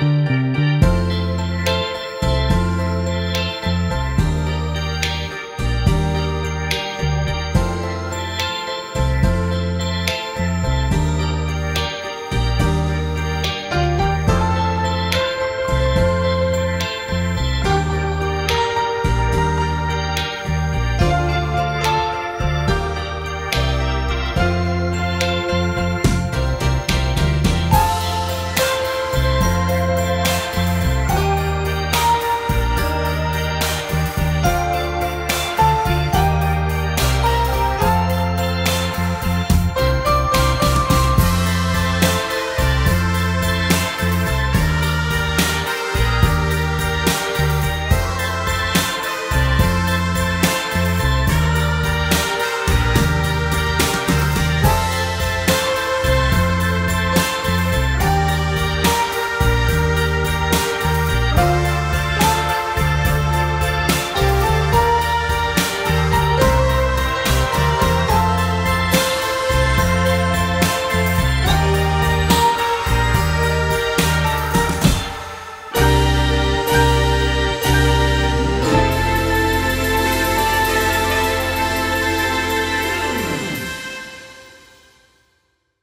Música